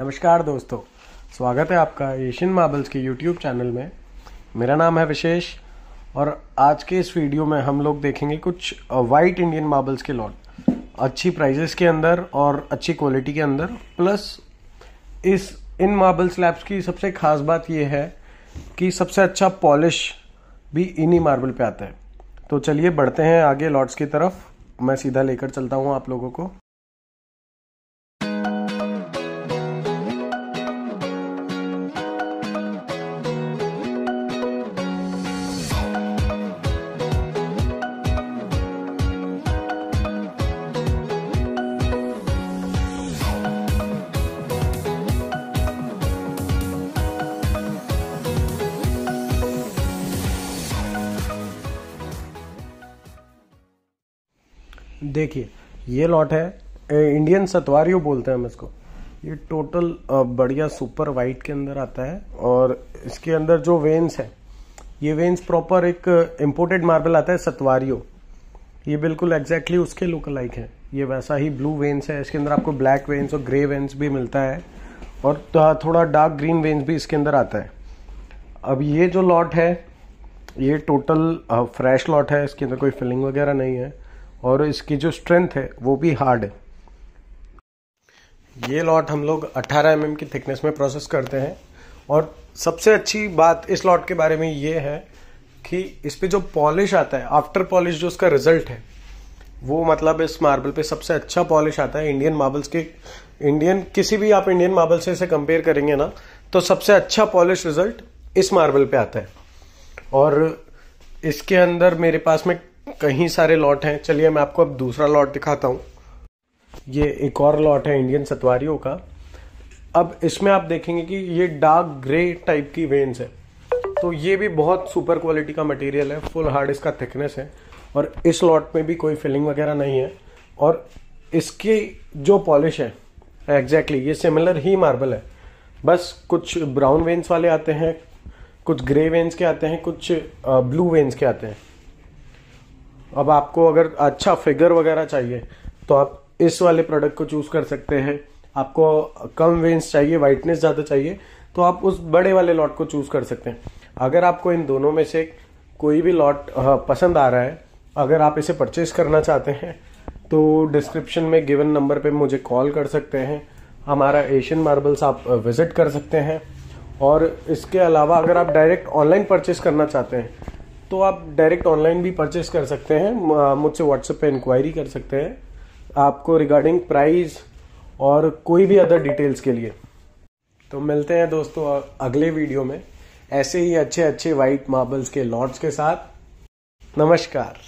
नमस्कार दोस्तों, स्वागत है आपका एशियन मार्बल्स के यूट्यूब चैनल में। मेरा नाम है विशेष, और आज के इस वीडियो में हम लोग देखेंगे कुछ वाइट इंडियन मार्बल्स के लॉट अच्छी प्राइजेस के अंदर और अच्छी क्वालिटी के अंदर प्लस इस, इन मार्बल स्लैब्स की सबसे खास बात यह है कि सबसे अच्छा पॉलिश भी इन्हीं मार्बल पे आता है। तो चलिए बढ़ते हैं आगे लॉट्स की तरफ़। मैं सीधा लेकर चलता हूँ आप लोगों को। देखिए, ये लॉट है। इंडियन सतवारियो बोलते हैं हम इसको। ये टोटल बढ़िया सुपर वाइट के अंदर आता है और इसके अंदर जो वेन्स है, ये वेन्स प्रॉपर एक इम्पोर्टेड मार्बल आता है सतवारियो। ये बिल्कुल एग्जैक्टली उसके लुक लाइक है। ये वैसा ही ब्लू वेन्स है। इसके अंदर आपको ब्लैक वेन्स और ग्रे वेन्स भी मिलता है और थोड़ा डार्क ग्रीन वेन्स भी इसके अंदर आता है। अब ये जो लॉट है, ये टोटल फ्रेश लॉट है। इसके अंदर कोई फिलिंग वगैरह नहीं है। और इसकी जो स्ट्रेंथ है, वो भी हार्ड है। ये लॉट हम लोग 18 एम mm की थिकनेस में प्रोसेस करते हैं। और सबसे अच्छी बात इस लॉट के बारे में ये है कि इस पर जो पॉलिश आता है आफ्टर पॉलिश जो उसका रिज़ल्ट है, वो मतलब इस मार्बल पे सबसे अच्छा पॉलिश आता है। इंडियन मार्बल्स के इंडियन किसी भी आप इंडियन मार्बल से इसे कंपेयर करेंगे ना तो सबसे अच्छा पॉलिश रिज़ल्ट इस मार्बल पे आता है। और इसके अंदर मेरे पास में कहीं सारे लॉट हैं। चलिए मैं आपको अब दूसरा लॉट दिखाता हूँ। ये एक और लॉट है इंडियन सतवारियों का। अब इसमें आप देखेंगे कि ये डार्क ग्रे टाइप की वेन्स है। तो ये भी बहुत सुपर क्वालिटी का मटेरियल है फुल हार्ड इसका थिकनेस है। और इस लॉट में भी कोई फिलिंग वगैरह नहीं है। और इसकी जो पॉलिश है एग्जैक्टली exactly, ये सिमिलर ही मार्बल है। बस कुछ ब्राउन वेन्स वाले आते हैं कुछ ग्रे वेन्स के आते हैं कुछ ब्लू वेन्स के आते हैं। अब आपको अगर अच्छा फिगर वगैरह चाहिए तो आप इस वाले प्रोडक्ट को चूज़ कर सकते हैं। आपको कम वेंस चाहिए वाइटनेस ज़्यादा चाहिए तो आप उस बड़े वाले लॉट को चूज़ कर सकते हैं। अगर आपको इन दोनों में से कोई भी लॉट पसंद आ रहा है, अगर आप इसे परचेज करना चाहते हैं तो डिस्क्रिप्शन में गिवन नंबर पे मुझे कॉल कर सकते हैं। हमारा एशियन मार्बल्स आप विज़िट कर सकते हैं। और इसके अलावा अगर आप डायरेक्ट ऑनलाइन परचेज करना चाहते हैं तो आप डायरेक्ट ऑनलाइन भी परचेस कर सकते हैं। मुझसे व्हाट्सएप पे इंक्वायरी कर सकते हैं। आपको रिगार्डिंग प्राइस और कोई भी अदर डिटेल्स के लिए। तो मिलते हैं दोस्तों अगले वीडियो में। ऐसे ही अच्छे अच्छे वाइट मार्बल्स के लॉट्स के साथ। नमस्कार।